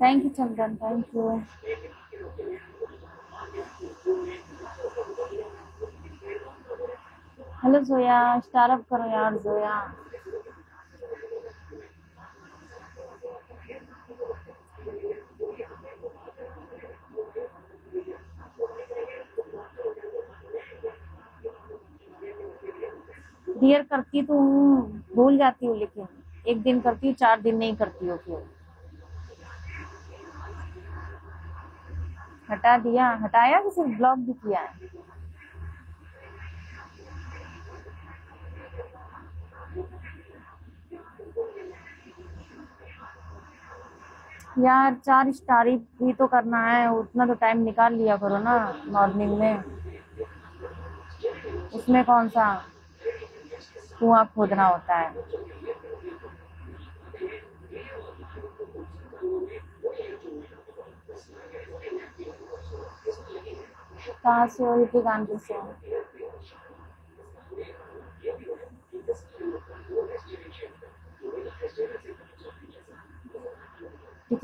Thank you Chandan thank you hello Zoya star करो यार Zoya dear करती तो भूल जाती हूँ, लेकिन एक दिन करती हूँ, चार दिन नहीं करती हूँ फिर। हटा दिया, हटाया कि सिर्फ़ ब्लॉक भी किया है? यार, चार स्टारी भी तो करना है, उतना तो टाइम निकाल लिया करो ना मॉर्निंग में। उसमें कौन सा? कुआँ खोदना होता है। कहाँ से हो ऋतिक आंटी से है?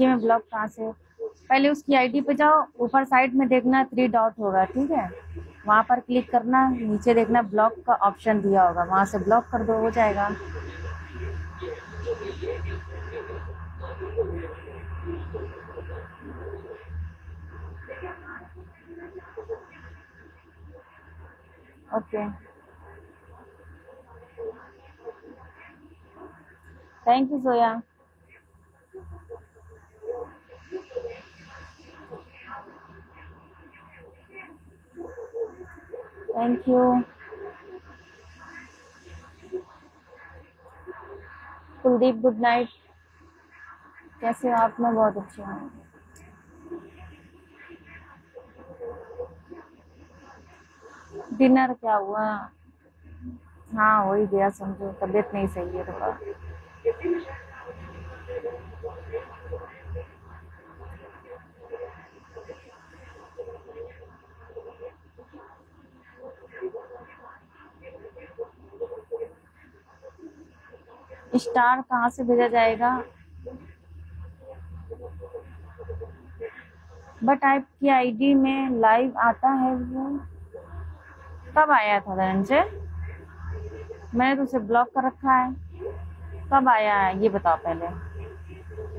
मैं ब्लॉग कहाँ से पहले उसकी आईडी पे जाओ, ऊपर साइड में देखना थ्री डॉट होगा, ठीक है? वहाँ पर क्लिक करना, नीचे देखना ब्लॉक का ऑप्शन दिया होगा, वहाँ से ब्लॉक कर दो, हो जाएगा। Okay. Thank you Zoya thank you Kuldeep good night कैसे हो आप मैं बहुत अच्छी हूँ। डिनर क्या हुआ? हाँ हो ही गया समझो, तबीयत नहीं सही है थोड़ा स्टार कहाँ से भेजा जाएगा? बट आपकी आईडी में लाइव आता है वो। कब आया था धनंजय? मैंने तो उसे ब्लॉक कर रखा है। कब आया है? ये बताओ पहले।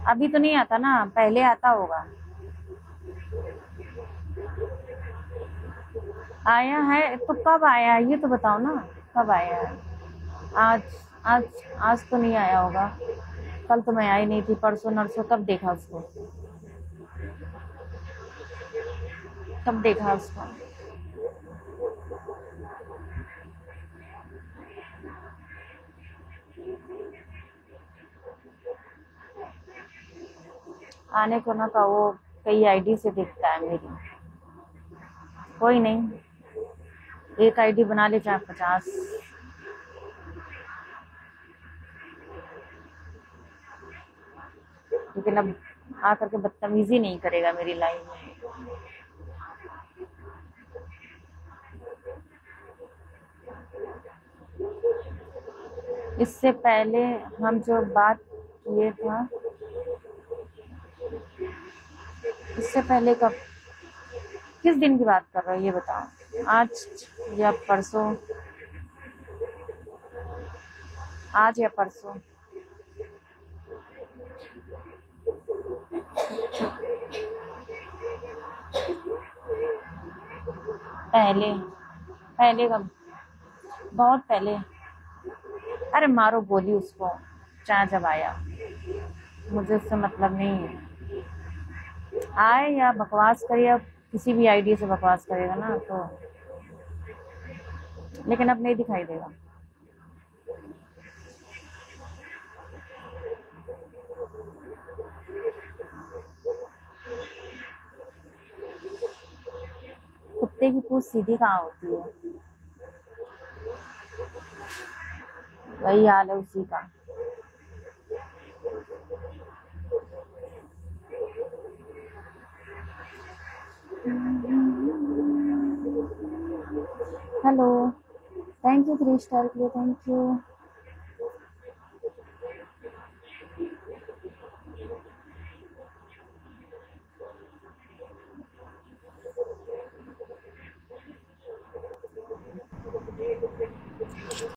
अभी तो नहीं आता ना, पहले आता होगा। आया है तो कब आया है? ये तो बताओ ना, कब आया है? आज। आज आज तो नहीं आया होगा। कल तो मैं आई नहीं थी, परसों नरसों कब देखा उसको। कब देखा उसको। आने को ना का वो कई आईडी से दिखता है मेरी। कोई नहीं। एक आईडी बना ले, चाहे पचास। लेकिन अब आकर के बदतमीजी नहीं करेगा मेरी लाइफ में। इससे पहले हम जो बात किए था, इससे पहले कब? किस दिन की बात कर रहे हो, ये बताओ। आज या परसों? आज या परसों? पहले। पहले कब? बहुत पहले। अरे मारो गोली उसको। चाह जब आया। मुझे उससे मतलब नहीं है। आए या बकवास करे या किसी भी आईडी से बकवास करेगा ना तो। लेकिन अब नहीं दिखाई देगा। कुत्ते की पूछ सीधी कहाँ होती है? वही हाल है उसी का। Hello. Thank you three star के लिए थैंक यू